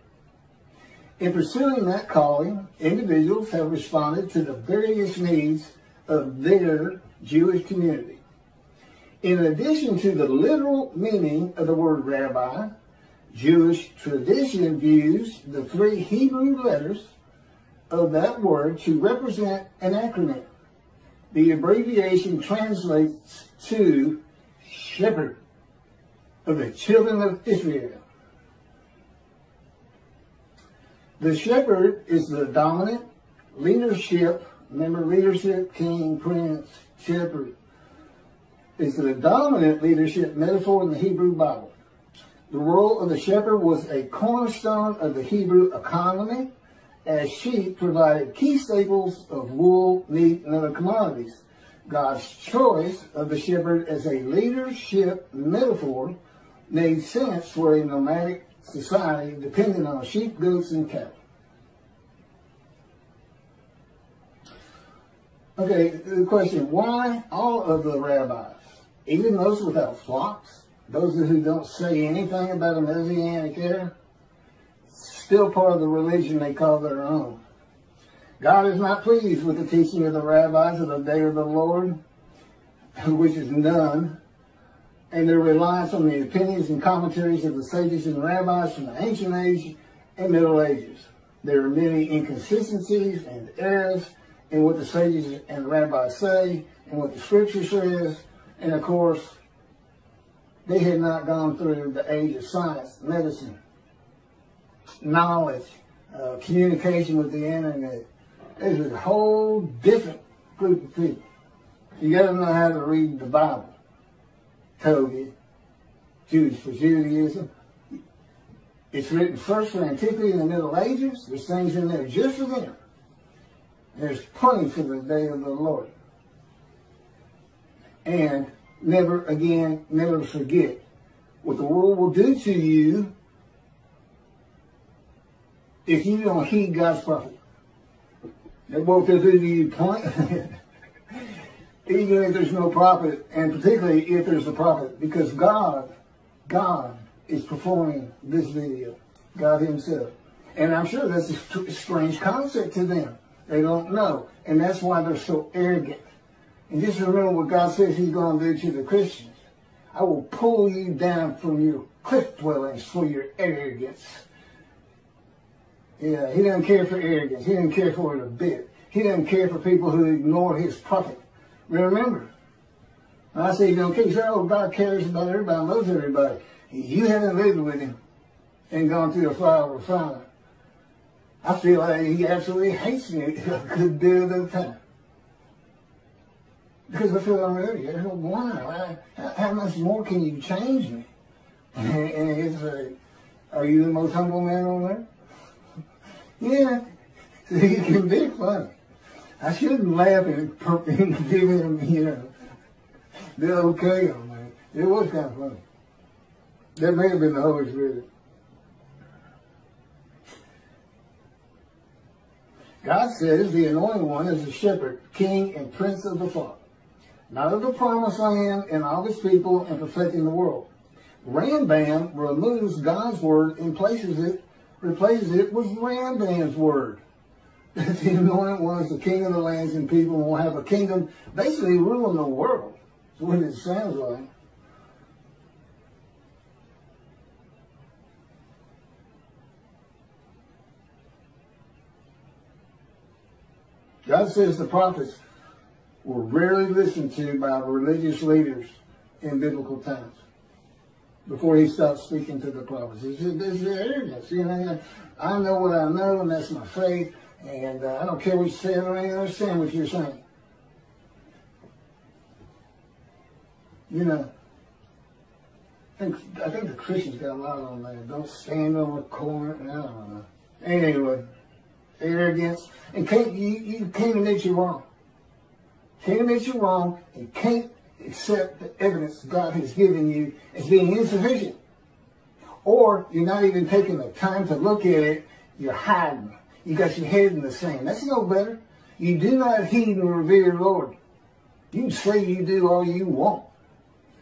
In pursuing that calling, individuals have responded to the various needs of their Jewish community. In addition to the literal meaning of the word rabbi, Jewish tradition views the three Hebrew letters of that word to represent an acronym. The abbreviation translates to shepherd of the children of Israel. The shepherd is the dominant leadership. Remember leadership, king, prince, shepherd. Is the dominant leadership metaphor in the Hebrew Bible. The role of the shepherd was a cornerstone of the Hebrew economy as sheep provided key staples of wool, meat, and other commodities. God's choice of the shepherd as a leadership metaphor made sense for a nomadic society dependent on sheep, goats, and cattle. Okay, the question, why all of the rabbis, even those without flocks, those who don't say anything about a Messianic era, still part of the religion they call their own? God is not pleased with the teaching of the rabbis of the day of the Lord, [laughs] which is none, and their reliance on the opinions and commentaries of the sages and rabbis from the ancient age and Middle Ages. There are many inconsistencies and errors in what the sages and rabbis say and what the scripture says. And of course, they had not gone through the age of science, medicine, knowledge, uh, communication with the internet. There's a whole different group of people. You got to know how to read the Bible. Toby, Jews for Judaism. It's written first for antiquity in the Middle Ages. There's things in there just for them. There's plenty for the day of the Lord. And never again, never forget what the world will do to you if you don't heed God's prophet. They won't do you point. [laughs] even if there's no prophet, and particularly if there's a prophet, because God, God is performing this video, God himself. And I'm sure that's a strange concept to them. They don't know. And that's why they're so arrogant. And just remember what God says he's going to do to the Christians. I will pull you down from your cliff dwellings for your arrogance. Yeah, he doesn't care for arrogance. He doesn't care for it a bit. He doesn't care for people who ignore his prophet. Remember, I say you. You say, oh, God cares about everybody, loves everybody. You haven't lived with him and gone through a fire of fire. I feel like he absolutely hates me [laughs] a good deal of the time. Because I feel I'm ready. I don't why? How, much more can you change me? [laughs] And, it's like, are you the most humble man on earth? Yeah. He can be funny. I shouldn't laugh and, and give him, you know, the okay on that. It was kind of funny. That may have been the Holy Spirit. God says the anointed one is the shepherd, king, and prince of the flock, not of the promised land and all his people and perfecting the world. Rambam removes God's word and places it, replaces it with Rambam's word. That [laughs] the anointed one is the king of the lands and people will have a kingdom basically ruling the world. That's what it sounds like. God says the prophets were rarely listened to by religious leaders in biblical times before he stopped speaking to the prophets. He said, this is arrogance. You know, I know what I know, and that's my faith, and uh, I don't care what you say, I don't understand what you're saying. You know, I think, I think the Christians got a lot on that. Don't stand on the corner. I don't know. Anyway arrogance, and can't, you, you can't admit you're wrong. Can't admit you're wrong, and can't accept the evidence God has given you as being insufficient. Or you're not even taking the time to look at it, you're hiding. You got your head in the sand. That's no better. You do not heed and revere Lord. You say you do all you want.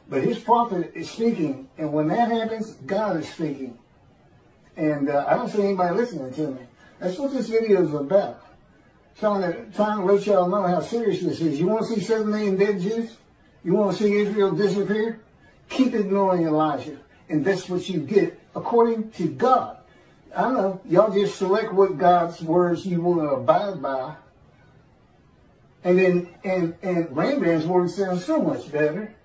But his prophet is speaking, and when that happens, God is speaking. And uh, I don't see anybody listening to me. That's what this video is about. Trying to, trying to let y'all know how serious this is. You want to see 7 million dead Jews? You want to see Israel disappear? Keep ignoring Elijah. And that's what you get according to God. I know, y'all just select what God's words you want to abide by. And then, and, and Rambam's word sounds so much better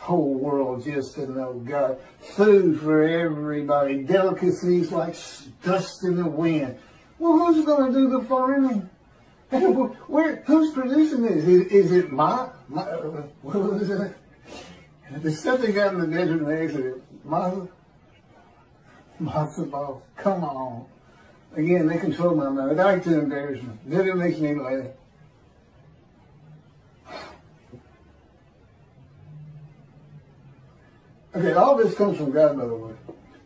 whole world just to know God. Food for everybody. Delicacies like dust in the wind. Well, who's going to do the farming? Where, who's producing this? Is, is it my, my, what was it? The stuff they got in the desert and matzo? matzo balls, come on. Again, they control my mind. I like to embarrass me. Then it makes me laugh. Okay, all this comes from God, by the way.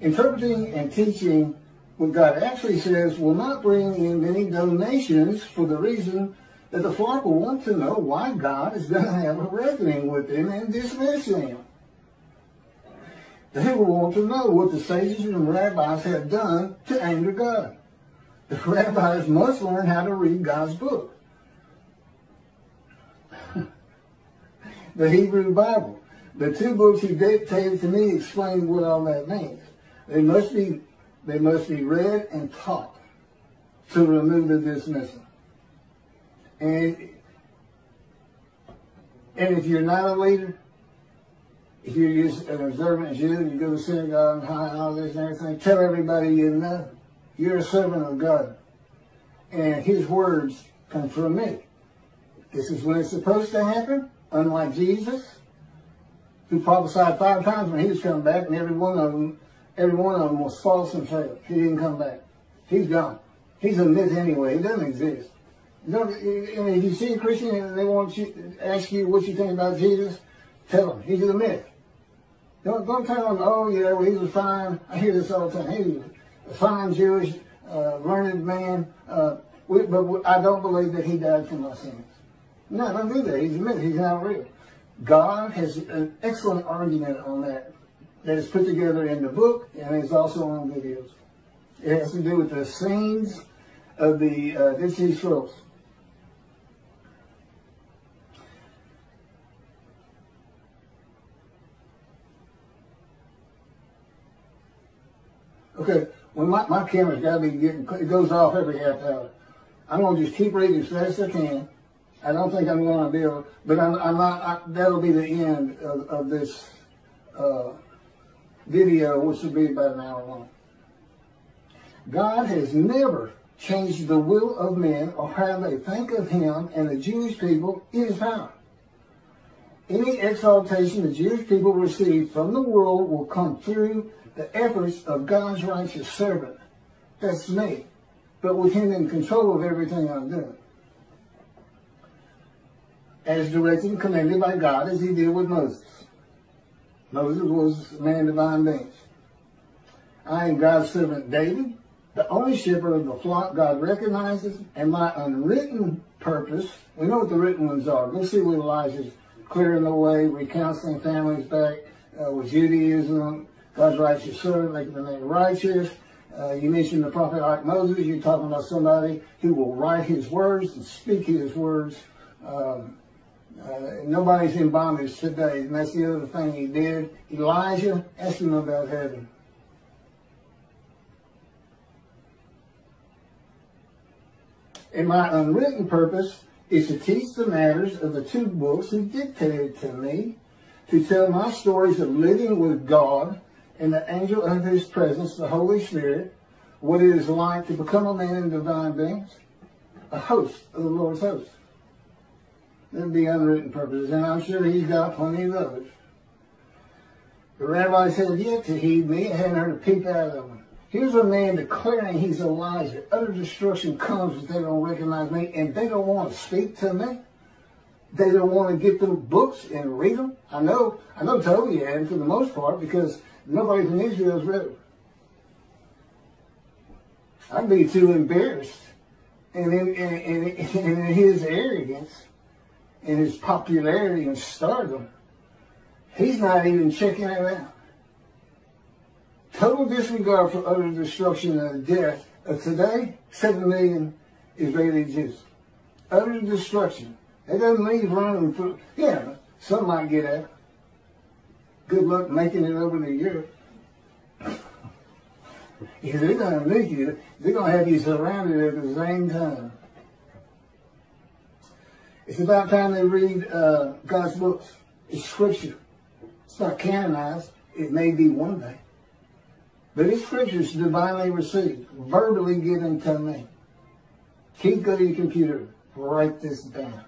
Interpreting and teaching what God actually says will not bring in any donations for the reason that the flock will want to know why God is going to have a reckoning with them and dismiss them. They will want to know what the sages and rabbis have done to anger God. The [laughs] rabbis must learn how to read God's book. [laughs] the Hebrew Bible. The two books he dictated to me explain what all that means. They must be they must be read and taught to remove the dismissal. And and if you're not a leader, if you're just an observant Jew and you go to synagogue and all this and everything, tell everybody you know. You're a servant of God. And his words come from me. This is when it's supposed to happen, unlike Jesus, who prophesied five times when he was coming back, and every one of them, every one of them was false and failed. He didn't come back. He's gone. He's a myth anyway. He doesn't exist. You know, if you see a Christian and they want you ask you what you think about Jesus, tell them he's a myth. Don't don't tell them, oh yeah, well he was fine. I hear this all the time. He was a fine Jewish, uh, learned man. Uh, we, but I don't believe that he died for my sins. No, don't do that. He's a myth. He's not real. God has an excellent argument on that that is put together in the book and is also on videos. It has to do with the Essenes of the uh, Sea Scrolls. Okay, well my, my camera's got to be getting, it goes off every half hour. I'm going to just keep reading as fast as I can. I don't think I'm going to be able, but I'm, I'm not, I, that'll be the end of, of this uh, video, which will be about an hour long. God has never changed the will of men or how they think of him and the Jewish people is power. Any exaltation the Jewish people receive from the world will come through the efforts of God's righteous servant. That's me. But with him in control of everything I'm doing as directed and commanded by God as he did with Moses. Moses was a man divine being. I am God's servant David, the only shepherd of the flock God recognizes, and my unwritten purpose, we know what the written ones are. Go see what Elijah's clearing the way, recounseling families back uh, with Judaism, God's righteous servant, making the name righteous. Uh, you mentioned the prophet like Moses, you're talking about somebody who will write his words and speak his words. Um, uh, nobody's in bondage today, and that's the other thing he did. Elijah asked him about heaven. And my unwritten purpose is to teach the matters of the two books he dictated to me, to tell my stories of living with God and the angel of his presence, the Holy Spirit, what it is like to become a man in divine beings, a host of the Lord's host. There'd be unwritten purposes, and I'm sure he's got plenty of those. The rabbi said, yet to heed me, I hadn't heard a peep out of him. Here's a man declaring he's Elijah. Utter destruction comes if they don't recognize me, and they don't want to speak to me. They don't want to get them books and read them. I know, I know Toby had for the most part because nobody from Israel's read them. I'd be too embarrassed. And in, in his arrogance, in his popularity and stardom, he's not even checking it out. Total disregard for utter destruction and death of today, 7 million Israeli Jews. Utter destruction. It doesn't leave room for, yeah, some might get out. Good luck making it over to Europe. [laughs] if they're going to make you, they're going to have you surrounded at the same time. It's about time they read uh, God's books. It's scripture. It's not canonized. It may be one day. But it's scriptures divinely received, verbally given to me. Keep go to your computer. Write this down.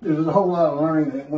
There's a whole lot of learning that